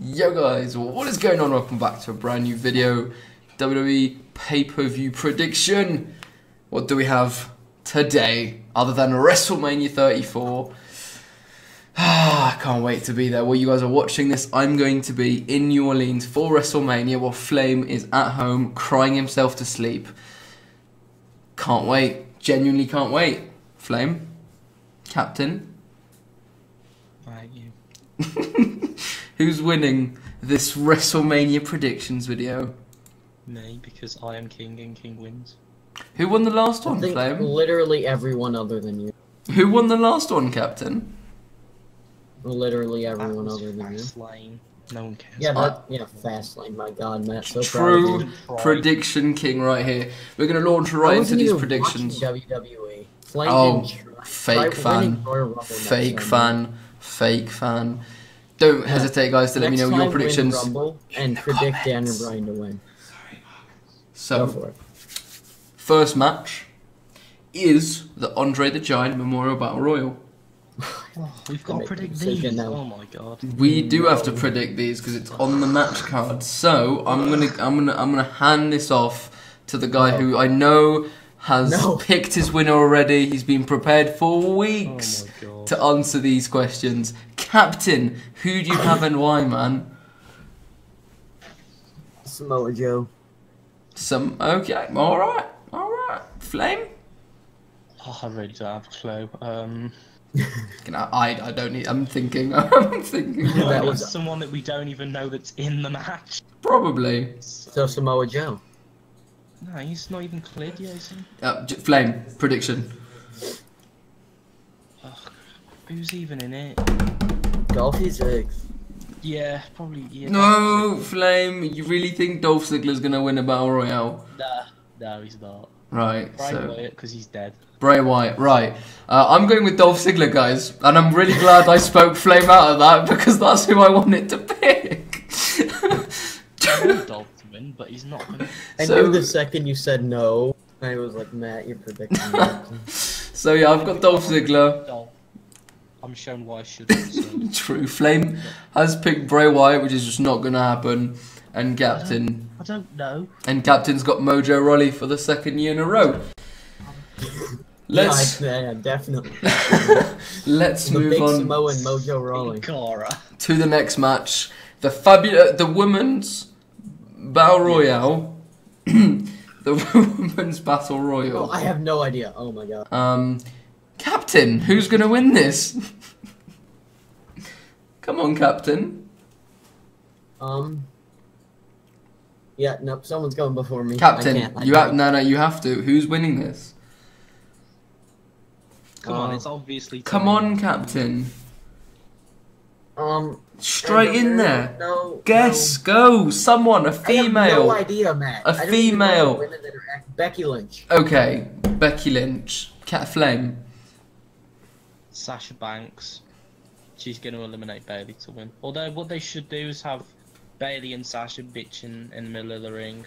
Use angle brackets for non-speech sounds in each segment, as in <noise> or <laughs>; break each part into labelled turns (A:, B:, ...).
A: Yo guys, what is going on? Welcome back to a brand new video. WWE pay-per-view prediction. What do we have today other than WrestleMania 34? Ah, I can't wait to be there. While you guys are watching this, I'm going to be in New Orleans for WrestleMania while Flame is at home crying himself to sleep. Can't wait. Genuinely can't wait. Flame? Captain?
B: Right, you. <laughs>
A: Who's winning this WrestleMania predictions video?
B: Me, because I am king and king wins.
A: Who won the last
C: I
A: one,
C: think
A: Flame?
C: literally everyone other than you.
A: Who won the last one, Captain?
C: Literally everyone other than you.
B: fast lane. No one cares.
C: Yeah,
A: I-
C: that, yeah, Fastlane. My God, Matt. So proud of
A: True prediction king right here. We're gonna launch right into
C: wasn't
A: these
C: even
A: predictions.
C: WWE. Flame
A: Oh,
C: didn't
A: fake fan.
C: Royal Rumble next
A: Fake fan. Fake fan. Don't hesitate, guys, to let me know your predictions.
C: Rumble and
A: the
C: predict Dan and
A: comments.
C: Bryan to win. Go
A: So, first match is the Andre the Giant Memorial Battle Royal.
B: Oh, <laughs> we've got to
C: Make
B: predict these.
C: now.
B: Oh my god.
A: We do have to predict these because it's on the match card. So I'm gonna I'm gonna I'm gonna hand this off to the guy
C: No.
A: who I know has
C: No. <laughs>
A: picked his winner already. He's been prepared for
B: Oh
A: weeks
B: my
A: to answer these questions. Captain, who do you have and why, man?
C: Samoa Joe.
A: Some okay, all right, all right. Flame.
B: Oh, I really don't have a clue. Um, <laughs>
A: Can I, I I don't need. I'm thinking. <laughs> I'm thinking.
C: That
B: that
C: was-
B: was someone that we don't even know that's in the match.
A: Probably.
C: So Samoa Joe.
B: No, he's not even cleared yet, is he?
A: Uh, Flame prediction.
B: Ugh, who's even in it?
C: Dolphy Ziggles.
B: Yeah, probably. Yeah.
A: No, Flame. You really think Dolph Ziggler's gonna win a battle royale?
B: Nah, no, he's not.
A: Right.
B: Brian
A: so.
B: Wyatt, because he's dead.
A: Bray Wyatt, right. Uh, I'm going with Dolph Ziggler, guys, and I'm really glad I spoke Flame out of that because that's who I wanted to pick. <laughs>
B: I want Dolph to win, but he's not gonna.
C: I
A: So-
C: knew the second you said no. I was like, Matt, you're predicting <laughs>
A: so yeah, I've got Dolph Ziggler.
B: Dolph. I'm shown why I shouldn't. <laughs> So.
A: True. Flame has picked Bray Wyatt, which is just not going to happen. And Captain,
B: I don't know.
A: and Captain's got Mojo Rawley for the second year in a row. Let's
C: Yeah, I- yeah, definitely. <laughs>
A: let's
C: the
A: move
C: big
A: on
C: Samoan Mojo Rawley.
B: Cora.
A: to the next match. The fabulous, the women's battle royale, <clears throat> the <laughs> women's battle
C: Oh. I have no idea. Oh my god.
A: Um, Captain, who's gonna win this? Come on, Captain.
C: Um. Yeah, nope. Someone's going before me. I
A: Captain,
C: can't, I
A: you have no, no, you have to. Who's winning this?
B: Come on,
C: Uh,
B: it's obviously.
A: Come on, Captain.
C: Um.
A: Straight in there.
C: No.
A: Guess, go. Someone, a
C: No. I have
A: female.
C: no idea, Matt.
A: A
C: I don't
A: female.
C: women that are Becky Lynch.
A: Okay, Becky Lynch, Cat Flame.
B: Sasha Banks. She's going to eliminate Bayley to win. Although what they should do is have Bayley and Sasha bitching in the middle of the ring,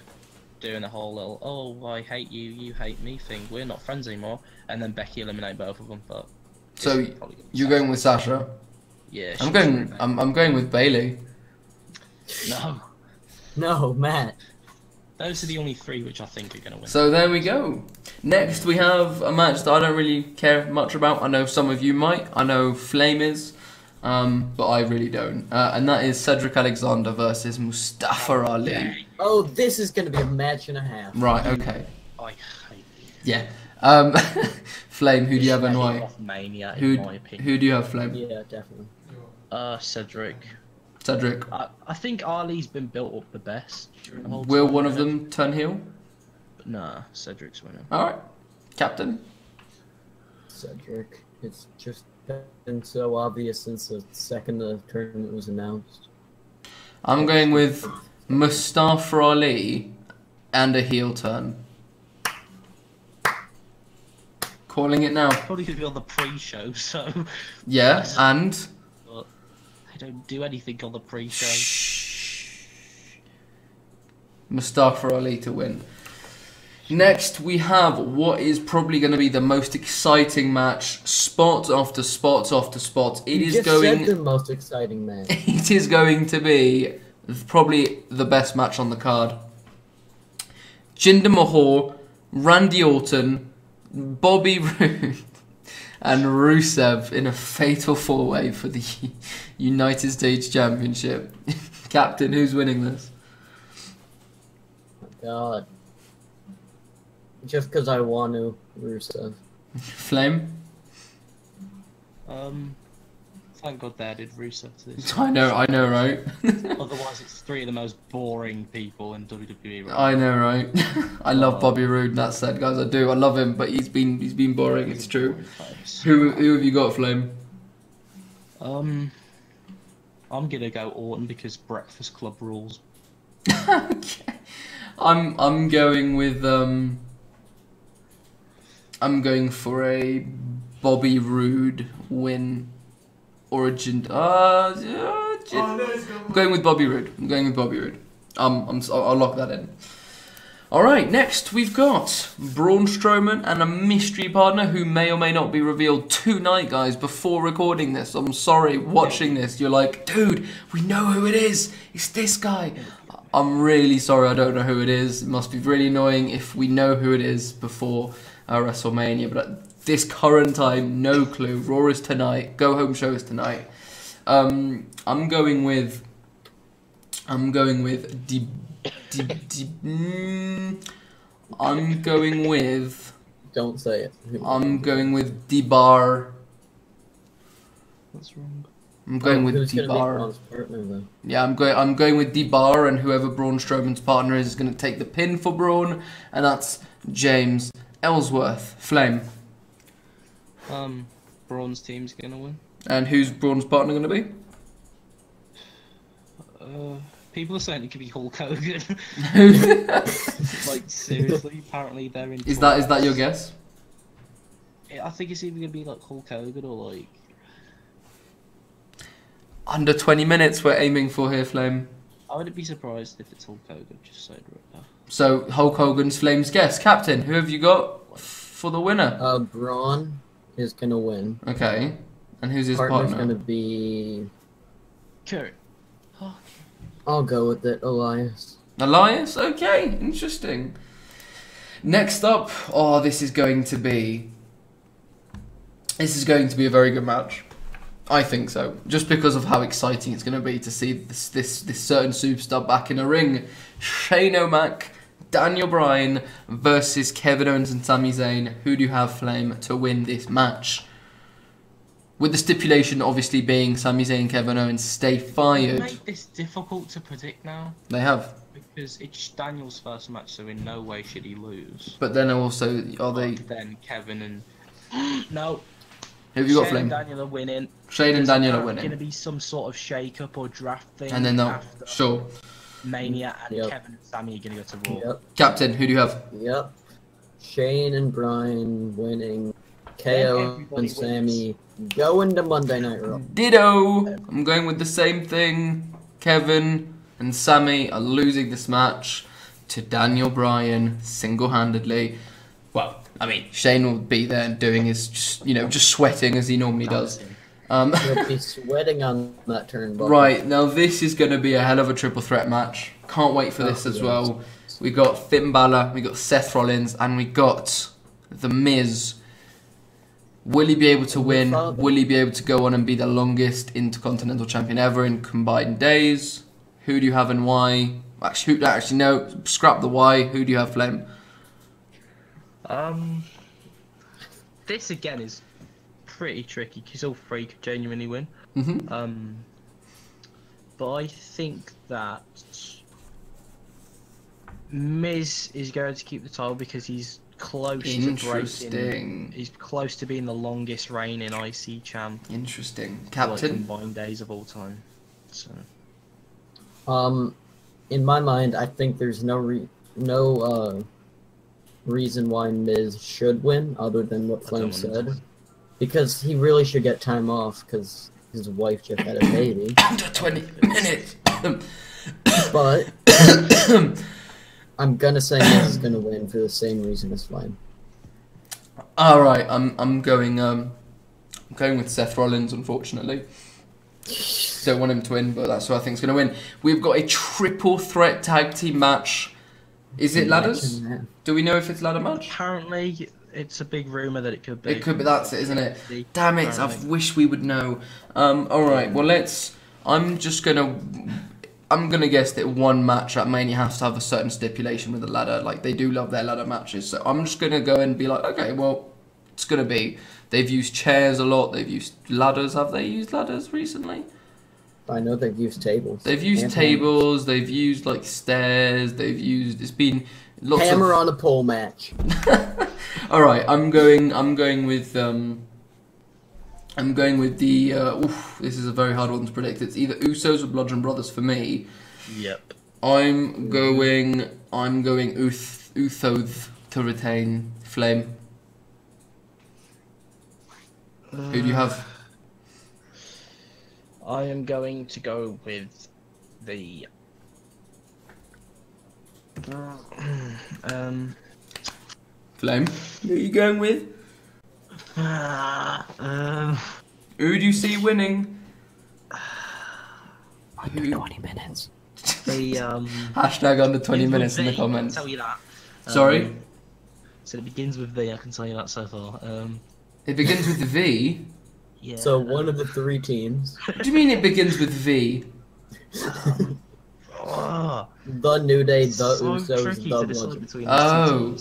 B: doing a whole little "oh I hate you, you hate me" thing. We're not friends anymore, and then Becky eliminate both of them. But
A: So
B: gonna
A: you're going with Sasha.
B: Yeah.
A: I'm going. I'm, I'm going with Bayley.
B: No,
C: No, Matt.
B: Those are the only three which I think are going to win.
A: So there we go. Next we have a match that I don't really care much about. I know some of you might. I know Flame is, um, but I really don't. Uh, and that is Cedric Alexander versus Mustafa Ali.
C: Oh, this is gonna be a match and a half.
A: Right. Okay.
B: I hate you.
A: Yeah. Um, <laughs> Flame. Who do you have and
B: Shame
A: why?
B: off Mania, in
A: Who
B: my opinion.
A: Who do you have, Flame?
C: Yeah, definitely.
B: Uh, Cedric.
A: Cedric.
B: I, I think Ali's been built up the best during the
A: Will one of them turn heel?
B: But nah, Cedric's winning.
A: All right. Captain.
C: Cedric. It's just been so obvious since the second the tournament was announced.
A: I'm going with Mustafa Ali and a heel turn. Calling it now.
B: Probably gonna be on the pre-show, so
A: Yeah, and
B: but they don't do anything on the pre-show.
A: Mustafa Ali to win. Next, we have what is probably going to be the most exciting match, spot after spot after spot. It
C: You
A: is
C: just
A: going.
C: said the most exciting match. <laughs>
A: It is going to be probably the best match on the card. Jinder Mahal, Randy Orton, Bobby Roode, and Rusev in a fatal four-way for the <laughs> United States Championship. <laughs> Captain, who's winning this?
C: God. Just because I want to, Rusev.
A: Flame?
B: Um, thank God they added Rusev to this. <laughs>
A: I know, I know, right? <laughs>
B: Otherwise, it's three of the most boring people in WWE. Right
A: I know, right? <laughs> I love Bobby Roode. That said, guys, I do. I love him, but he's been he's been boring. It's true. Who who have you got, Flame?
B: Um, I'm gonna go Orton because Breakfast Club rules.
A: okay. I'm I'm going with um I'm going for a Bobby Roode win or a Jinder. Uh, yeah, Jin- I'm going with Bobby Roode. I'm going with Bobby Roode. Um, I'm, I'll lock that in. All right, next we've got Braun Strowman and a mystery partner who may or may not be revealed tonight, guys. Before recording this, I'm sorry. Watching this, you're like, dude, we know who it is. It's this guy. I'm really sorry. I don't know who it is. It must be really annoying if we know who it is before uh, WrestleMania. But at this current time, no clue. Raw is tonight. Go home show is tonight. Um, I'm going with. I'm going with D. D, D mm, I'm going with.
C: Don't say it.
A: I'm going with D-Bar.
B: What's wrong?
A: I'm going with
C: Who's gonna be
A: D-Bar.
C: Braun's partner?
A: Yeah, I'm going. I'm going with D-Bar, and whoever Braun Strowman's partner is, is going to take the pin for Braun, and that's James Ellsworth, Flame.
B: Um, Braun's team's gonna win.
A: And who's Braun's partner going to be?
B: Uh, people are saying it could be Hulk Hogan. <laughs> like seriously, apparently they're in.
A: Is that is that your guess?
B: I think it's either gonna be like Hulk Hogan or like.
A: Under 20 minutes, we're aiming for here, Flame.
B: I wouldn't be surprised if it's Hulk Hogan. Just saying right now.
A: So Hulk Hogan's Flame's guess, Captain. Who have you got for the winner?
C: Uh, Braun is gonna win.
A: Okay, and who's his
C: Partner's
A: partner?
C: gonna be.
B: Kurt.
C: I'll go with it, Elias.
A: Elias? Okay, interesting. Next up, oh, this is going to be. This is going to be a very good match. I think so. Just because of how exciting it's going to be to see this this, this certain superstar back in a ring. Shane O'Mac, Daniel Bryan versus Kevin Owens and Sami Zayn. Who do you have, Flame, to win this match? With the stipulation, obviously, being Sami Zayn and Kevin Owens stay fired.
B: Make this difficult to predict now
A: They have.
B: because it's Daniel's first match, so in no way should he lose.
A: But then also, are they.
B: Then Kevin and <gasps> no,
A: Who have you got,
B: Shane
A: Flame?
B: and Daniel are winning.
A: Shane and Daniel are winning.
B: Going to be some sort of shake-up or draft thing.
A: And then they'll.
B: after
A: Sure.
B: Mania and
C: Yep.
B: Kevin and Sami are going to go to Raw.
C: Yep,
A: Captain, who do you have?
C: yep. Shane and Bryan winning. KO
B: everybody
C: and Sami going to Monday Night Raw.
A: Ditto. I'm going with the same thing. Kevin and Sami are losing this match to Daniel Bryan single-handedly. Well, I mean, Shane will be there and doing his, just, you know, just sweating as he normally does. Um,
C: He'll be sweating on that turnbuckle.
A: right now, this is going to be a hell of a triple threat match. Can't wait for this
C: Oh,
A: as
C: yes.
A: well. We got Finn Balor, we got Seth Rollins, and we got The Miz. Will he be able to win? Will he be able to go on and be the longest intercontinental champion ever in combined days? Who do you have and why? Actually, who, actually no. Scrap the why. Who do you have, Flem?
B: Um, this again is pretty tricky because all three could genuinely win.
A: hmm
B: Um, but I think that Miz is going to keep the title because he's close to breaking. He's close to being the longest reigning IC champ,
A: Interesting.
B: for, like,
A: Captain.
B: combined days of all time. So
C: Um, in my mind, I think there's no re- no uh reason why Miz should win other than what Flame
B: want to
C: said,
B: win.
C: Because he really should get time off because his wife just had a baby. <coughs>
A: Under 20 minutes. <coughs>
C: But I'm gonna say Miz is gonna win for the same reason as Flame.
A: All right, I'm I'm going um I'm going with Seth Rollins. Unfortunately, don't want him to win, but that's who I think is going to win. We've got a triple threat tag team match. Is it ladders? Do we know if it's ladder match?
B: Apparently, it's a big rumor that it could be.
A: It could be that's it, isn't it? Damn it! I
B: Apparently.
A: wish we would know. Um, all right, well let's. I'm just gonna. I'm gonna guess that one match at Mania has to have a certain stipulation with the ladder. Like they do love their ladder matches, so I'm just gonna go and be like, okay, well, it's gonna be. They've used chairs a lot. They've used ladders. Have they used ladders recently?
C: I know they've used tables.
A: They've used
C: And
A: tables. They've used like stairs. They've used. It's been lots
C: Hammer
A: of.
C: on a pole match. <laughs>
A: All right, I'm going. I'm going with. Um, I'm going with the. Uh, oof, this is a very hard one to predict. It's either Usos or Bludgeon Brothers for me.
B: Yep.
A: I'm going. I'm going Uth, Uthoth to retain Flame. Who do you have?
B: I am going to go with the. <clears throat> um.
A: Flame. Who are you going with?
B: um.
A: Who do you see winning?
C: Under
A: Who-
C: 20 minutes. <laughs>
B: The um.
A: Hashtag under 20
B: begins with
A: minutes in the
B: V, I can
A: comments.
B: tell you that.
A: Sorry?
B: Um, so it begins with the V. I can tell you that so far. Um.
A: It begins with the V.
B: Yeah.
C: So one of the three teams,
A: What do you mean it begins with V? <laughs>
B: Oh,
C: the New Day, the
B: so
C: Usos, the
B: to decide
C: Bludgeon.
B: between
A: Oh.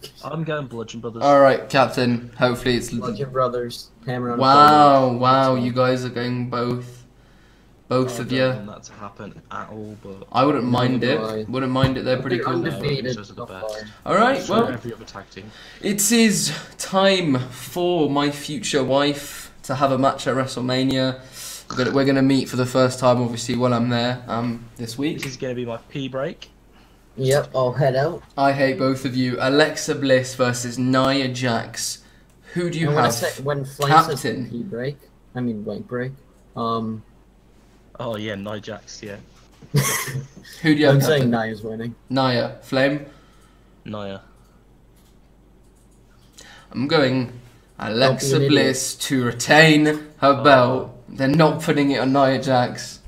B: These two teams. I'm going Bludgeon Brothers.
A: All right, Captain. Hopefully it's.
C: Bludgeon Brothers, Hammer on a
A: Wow,
C: pole
A: wow, you guys are going both. Both
B: I
A: of
B: don't
A: you.
B: want that to happen at all, but
A: I wouldn't mind
C: Neither do I.
A: it. Wouldn't mind it. They're pretty cool.
C: undefeated
B: Usos the best.
A: All right,
B: so
A: well,
B: every other tag team.
A: it is time for my future wife to have a match at WrestleMania. We're gonna, meet for the first time, obviously, while I'm there um, this week.
B: This is going to be my pee break.
C: Yep, I'll head out.
A: I hate both of you. Alexa Bliss versus Nia Jax. Who do you
C: and when I
A: have?
C: say when Flame
A: Captain.
C: says break, I mean blank break. Um,
B: Oh yeah, Nia Jax. yeah, <laughs>
A: Who do you have?
C: I'm saying Nia's winning.
A: Nia. Flame.
B: Nia.
A: I'm going Alexa
C: Don't
A: Bliss to retain her
B: Oh.
A: belt. They're not putting it on Nia Jax.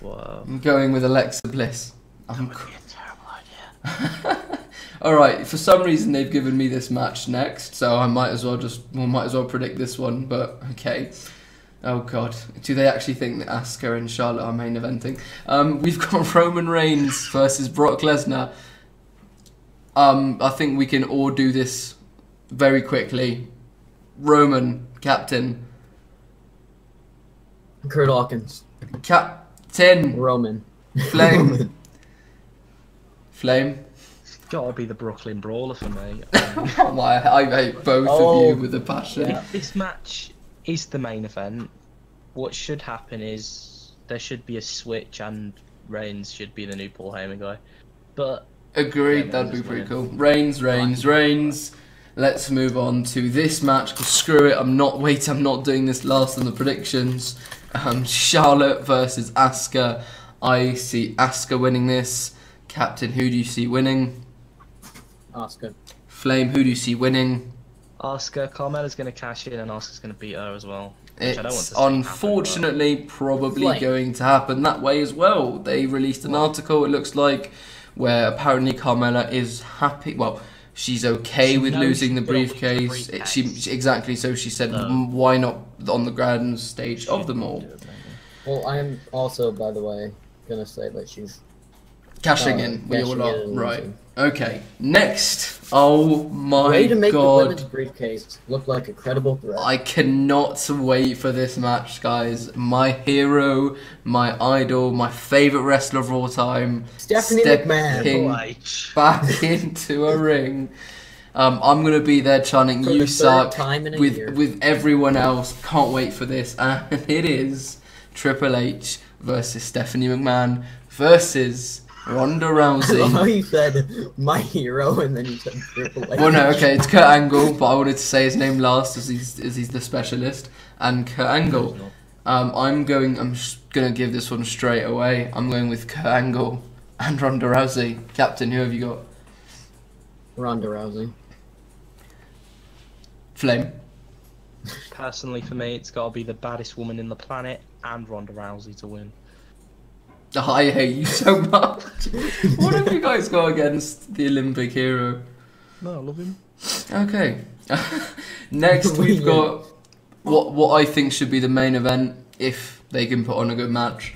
B: Wow.
A: I'm going with Alexa Bliss. I'm
B: That would be a terrible idea. <laughs>
A: All right. For some reason, they've given me this match next, so I might as well just well, might as well predict this one. But okay. Oh God, do they actually think that Asuka and Charlotte are main eventing? Um, we've got <laughs> Roman Reigns versus Brock Lesnar. Um, I think we can all do this very quickly. Roman, captain,
C: Kurt Hawkins,
A: captain,
C: Roman,
A: Flame.
C: Roman. <laughs>
A: flame.
B: Gotta be the Brooklyn Brawler for me. <laughs> Um,
A: Why I hate both of
C: Oh,
A: you with a passion.
C: yeah.
B: this match is the main event. What should happen is there should be a switch, and Reigns should be the new Paul Heyman guy. But
A: Agreed, that'd be pretty cool. Reigns, Reigns, Reigns. Let's move on to this match. Cause screw it, I'm not <laughs> wait. I'm not doing this last in the predictions. Um, Charlotte versus Asuka. I see Asuka winning this. Captain, who do you see winning?
C: Asuka.
A: Flame, who do you see winning?
B: Asuka. Carmella's gonna cash in, and Asuka's gonna beat her as well. Which I don't want
A: It's
B: to see happen,
A: unfortunately probably
C: Flame.
A: going to happen that way as well. They released an article, it looks like, where apparently Carmella is happy. Well, she's okay
B: She
A: with losing the
B: she's gonna lose the
A: briefcase. It- she, she- exactly. So she said,
B: So-
A: "Mm, why not on the grand stage of them all?
C: Well, I am also, by the way, gonna say that she's
A: Cashing
C: uh,
A: in. We
C: cashing
A: all
C: in
A: are. Right. Okay. Next. Oh my
C: Way to make the
A: god.
C: women's briefcase look like a credible threat.
A: I cannot wait for this match, guys. My hero, my idol, my favorite wrestler of all time,
C: Stephanie McMahon.
A: stepping
B: Triple H.
A: back into a ring. Um, I'm gonna be there chanting
C: For
A: "You
C: the
A: suck"
C: time in a
A: with
C: year.
A: with everyone else. Can't wait for this, <laughs> and it is Triple H versus Stephanie McMahon versus Ronda
C: I love
A: Rousey. <laughs>
C: you said my hero and then you said Triple H.
A: well, no, okay, it's Kurt Angle, but I wanted to say his name last as he's as he's the specialist, and Kurt Angle. Um, I'm going. I'm gonna give this one straight away. I'm going with Kurt Angle and Ronda Rousey. Captain, who have you got?
C: Ronda Rousey.
A: Flame.
B: Personally, for me, it's got to be the baddest woman in the planet and Ronda Rousey to win.
A: I hate you so much. what have you guys got against the Olympic hero?
B: No, I love him.
A: Okay. <laughs> Next, <laughs> we've got what what I think should be the main event if they can put on a good match.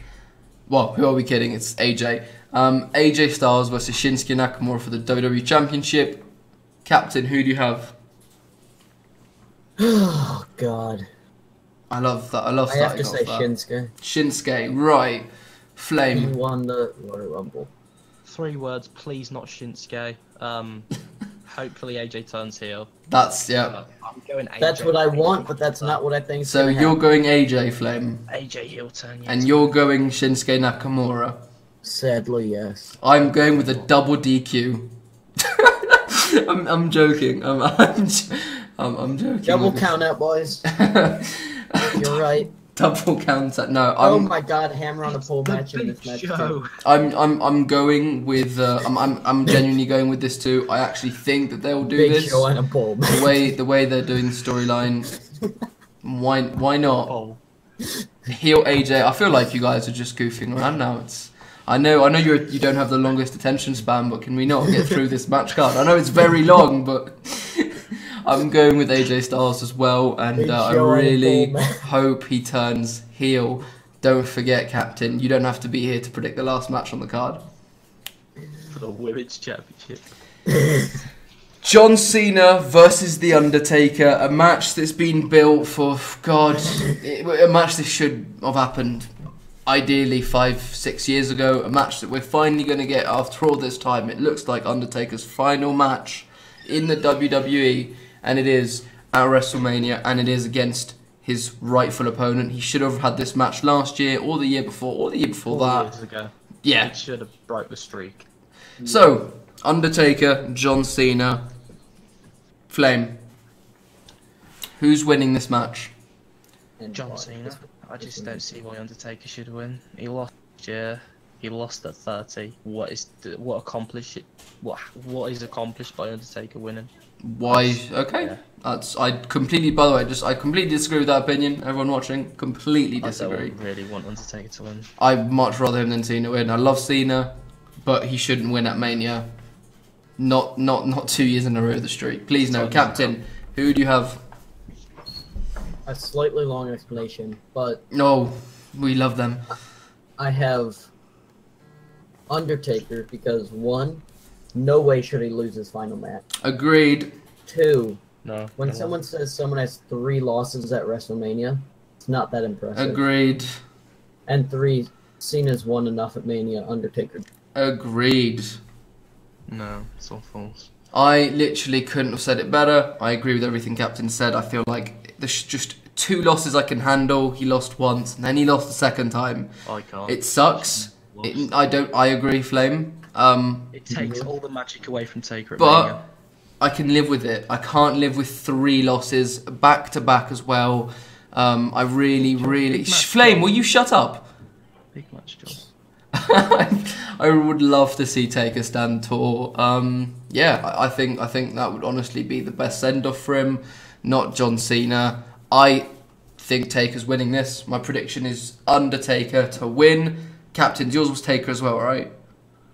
A: Well, who are we kidding? It's AJ. Um, AJ Styles versus Shinsuke Nakamura for the WWE Championship. Captain, who do you have? <sighs>
C: Oh God.
A: I love that. I love
C: I have to say
A: that.
C: Shinsuke.
A: Shinsuke, right?
C: He
A: Flame.
C: won the Royal Rumble.
B: Three words, please not Shinsuke. Um, <laughs> hopefully AJ turns heel.
A: That's yeah.
B: Uh, I'm going AJ.
C: That's what I want, but that's not what I think.
A: So you're going AJ Flame,
B: AJ heel turn. Yes.
A: and you're going Shinsuke Nakamura.
C: Sadly, yes.
A: I'm going with a double DQ. <laughs> I'm, I'm joking. I'm, I'm, <laughs> j- I'm, I'm joking.
C: Double count out, boys. You're right.
A: Double count. out- No,
C: oh
A: I'm,
C: my God, hammer on a pole match in this match.
B: show.
C: too.
A: I'm, I'm, I'm going with. Uh, I'm, I'm, I'm genuinely going with this too. I actually think that they'll do
C: Big
A: this.
C: show on a pole
A: The way, the way they're doing the storyline. Why, why not?
B: Oh,
A: Heel AJ. I feel like you guys are just goofing around now. It's. I know, I know you you don't have the longest attention span, but can we not get through this match card? I know it's very long, but I'm going with AJ Styles as well, and uh, I
C: show on a
A: really <laughs> hope he turns heel. Don't forget, Captain, you don't have to be here to predict the last match on the card.
B: for the women's championship. <laughs>
A: John Cena versus The Undertaker, a match that's been built for God, it- a match that should have happened ideally five, six years ago. A match that we're finally going to get after all this time. It looks like Undertaker's final match in the WWE, and it is at WrestleMania, and it is against his rightful opponent. He should have had this match last year, or the year before, or the year before
B: Four
A: that.
B: years ago.
A: Yeah,
B: It should have broke the streak.
A: so, Undertaker, John Cena, Flame. Who's winning this match?
B: John? Cena. I just don't see why Undertaker should win. He lost last year. He lost at 30. What is what accomplished? What what is accomplished by Undertaker winning?
A: Why? Okay,
B: Yeah.
A: that's I completely. By the way, just I completely disagree with that opinion. Everyone watching, completely disagree.
B: I
A: disagree.
B: don't really want Undertaker to win.
A: I'd much rather him than Cena win. I love Cena, but he shouldn't win at Mania. Not not not two years in a row of the streak. Please no, Captain. Who do you have?
C: A slightly long explanation, but
A: No, we love them.
C: I have Undertaker because one, no way should he lose his final match.
A: Agreed.
C: Two,
B: No.
C: when
B: no.
C: someone says someone has three losses at WrestleMania, it's not that impressive.
A: Agreed.
C: And three, Cena's won enough at Mania. Undertaker.
A: Agreed.
B: No, it's all false.
A: I literally couldn't have said it better. I agree with everything Captain said. I feel like there's just two losses I can handle. He lost once, and then he lost the second time.
B: I can't.
A: It sucks. It, I don't. I agree, Flame. Um,
B: It takes all the magic away from Taker
A: but
B: Mania.
A: I can live with it. I can't live with three losses back to back as well. Um, I really, really. Sh- Flame, will you shut up?
B: Big match, John. <laughs>
A: I would love to see Taker stand tall. Um, yeah, I, I think I think that would honestly be the best send off for him, not John Cena. I think Taker's winning this. My prediction is Undertaker to win. Captain's yours was Taker as well, right?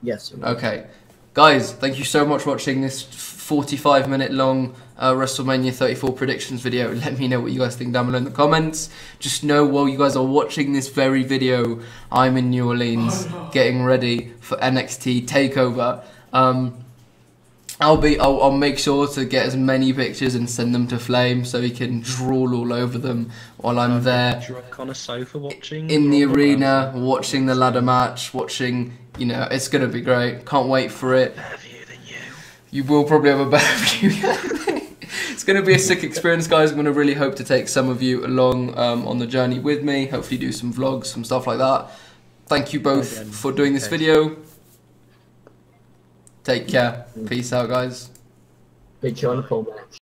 C: Yes. sir.
A: Okay, guys, thank you so much for watching this 45 minute long uh, WrestleMania 34 predictions video. <laughs> Let me know what you guys think down below in the comments. Just know while you guys are watching this very video, I'm in New Orleans <laughs> getting ready for NXT Takeover. Um, I'll be. I'll, I'll make sure to get as many pictures and send them to Flame so he can drool all over them while I'm there
B: Drunk on a sofa watching.
A: in the arena, watching the ladder match, watching. You know, it's gonna be great. Can't wait for it.
B: Better view than you.
A: You will probably have a better <laughs> view. it's going to be a sick experience, guys. I'm going to really hope to take some of you along um, on the journey with me. Hopefully, do some vlogs, some stuff like that. Thank you both
B: Again,
A: for doing this
B: okay.
A: video. Take care. Peace out, guys.
C: Big show on a pole match.